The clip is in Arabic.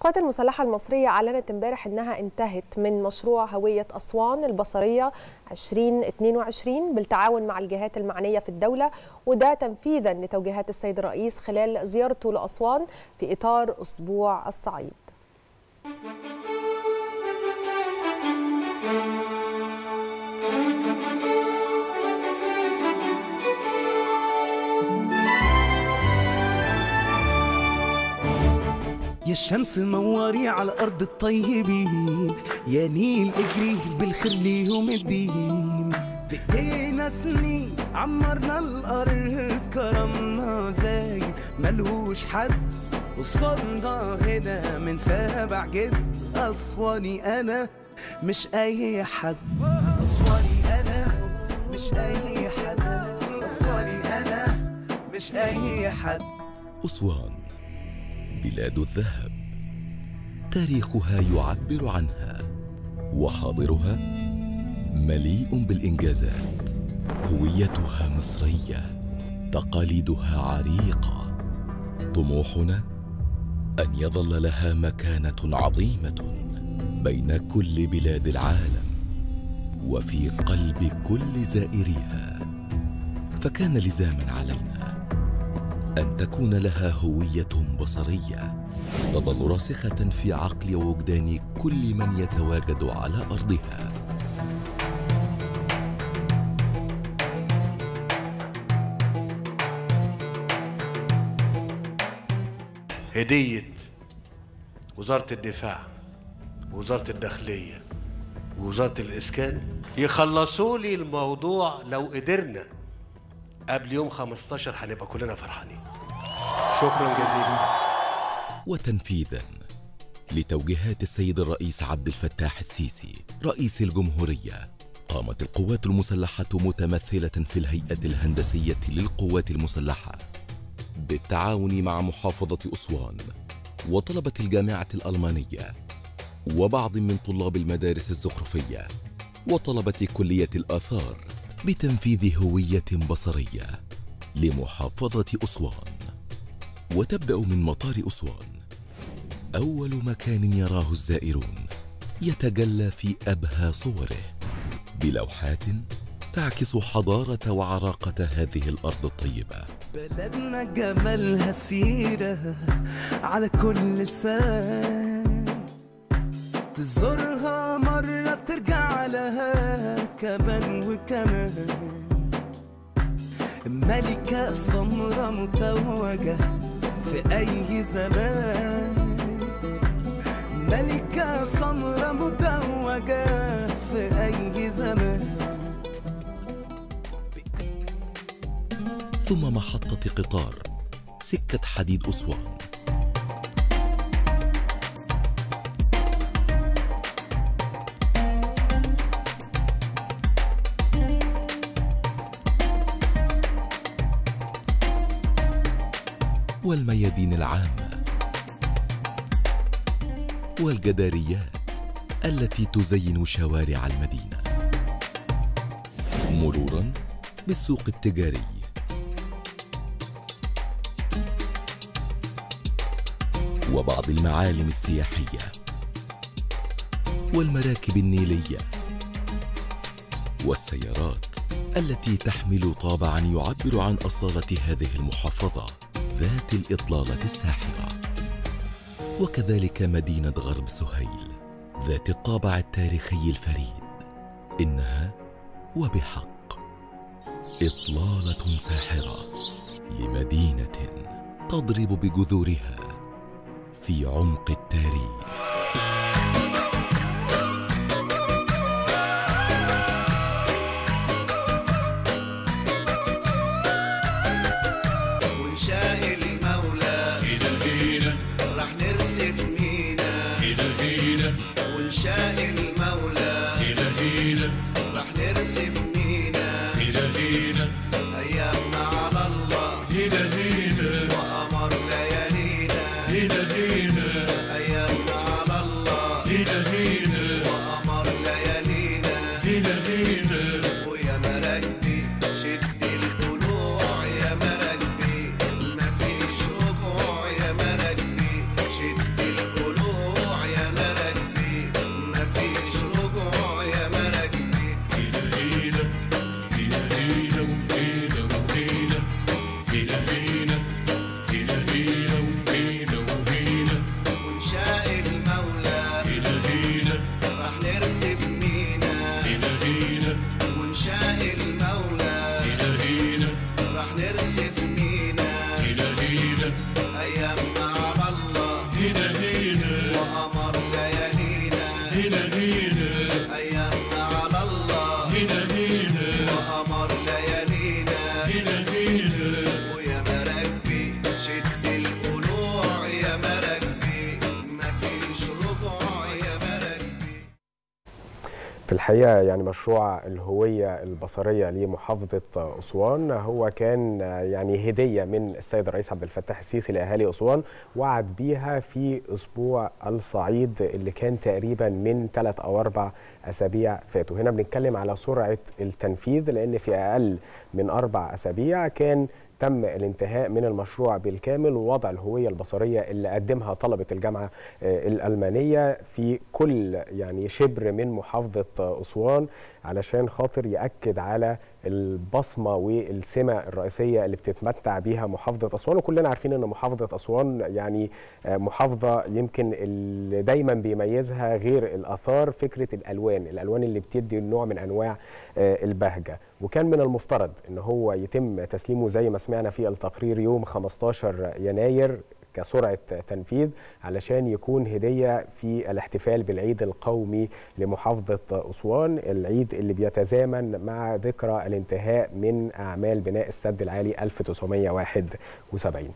القوات المسلحة المصرية أعلنت امبارح أنها انتهت من مشروع هوية أسوان البصرية 2022 بالتعاون مع الجهات المعنية في الدولة وده تنفيذا لتوجيهات السيد الرئيس خلال زيارته لأسوان في إطار أسبوع الصعيد. يا الشمس نوري على الأرض الطيبين يا نيل إجري بالخير ليهم الدين. بإيدينا سنين عمرنا الأرض كرمنا زايد ملهوش حد وصلنا هنا من سبع جد. أسواني أنا مش أي حد. أسواني أنا مش أي حد. أسواني أنا مش أي حد. أسوان. بلاد الذهب. تاريخها يعبر عنها وحاضرها مليء بالإنجازات. هويتها مصرية تقاليدها عريقة. طموحنا أن يظل لها مكانة عظيمة بين كل بلاد العالم وفي قلب كل زائريها. فكان لزاما علينا أن تكون لها هوية بصرية. تظل راسخة في عقل ووجدان كل من يتواجد على أرضها. هدية وزارة الدفاع ووزارة الداخلية ووزارة الإسكان يخلصوا لي الموضوع لو قدرنا. قبل يوم 15 هنبقى كلنا فرحانين. شكرا جزيلا. وتنفيذا لتوجيهات السيد الرئيس عبد الفتاح السيسي رئيس الجمهورية. قامت القوات المسلحة متمثلة في الهيئة الهندسية للقوات المسلحة بالتعاون مع محافظة أسوان وطلبة الجامعة الألمانية وبعض من طلاب المدارس الزخرفية وطلبة كلية الآثار بتنفيذ هوية بصرية لمحافظة أسوان. وتبدأ من مطار أسوان. أول مكان يراه الزائرون يتجلى في أبهى صوره. بلوحات تعكس حضارة وعراقة هذه الأرض الطيبة. بلدنا جمالها سيرة على كل لسان. تزورها مرة ترجع لها كمان وكمان. ملكة سمرة متوجة في أي زمان. ملكة سمرة متوجة في أي زمان. ثم محطة قطار سكة حديد أسوان. والميادين العامة والجداريات التي تزين شوارع المدينة. مرورا بالسوق التجاري. وبعض المعالم السياحية. والمراكب النيلية. والسيارات التي تحمل طابعا يعبر عن أصالة هذه المحافظة. ذات الإطلالة الساحرة. وكذلك مدينة غرب سهيل ذات الطابع التاريخي الفريد. إنها وبحق إطلالة ساحرة لمدينة تضرب بجذورها في عمق التاريخ. Argentina. في الحقيقة يعني مشروع الهوية البصرية لمحافظة أسوان. هو كان يعني هدية من السيد الرئيس عبد الفتاح السيسي لأهالي أسوان وعد بيها في أسبوع الصعيد اللي كان تقريبا من ثلاث أو أربع أسابيع فاتوا. هنا بنتكلم على سرعة التنفيذ لأن في أقل من أربع أسابيع كان تم الانتهاء من المشروع بالكامل ووضع الهوية البصرية اللي قدمها طلبة الجامعة آه، الألمانية في كل يعني شبر من محافظة آه، أسوان علشان خاطر يأكد على البصمة والسمة الرئيسية اللي بتتمتع بيها محافظة أسوان. وكلنا عارفين أن محافظة أسوان يعني آه، محافظة يمكن اللي دايما بيميزها غير الآثار فكرة الألوان الألوان اللي بتدي نوع من أنواع آه، البهجة. وكان من المفترض أن هو يتم تسليمه زي ما في التقرير يوم 15 يناير كسرعة تنفيذ علشان يكون هدية في الاحتفال بالعيد القومي لمحافظة أسوان. العيد اللي بيتزامن مع ذكرى الانتهاء من أعمال بناء السد العالي 1971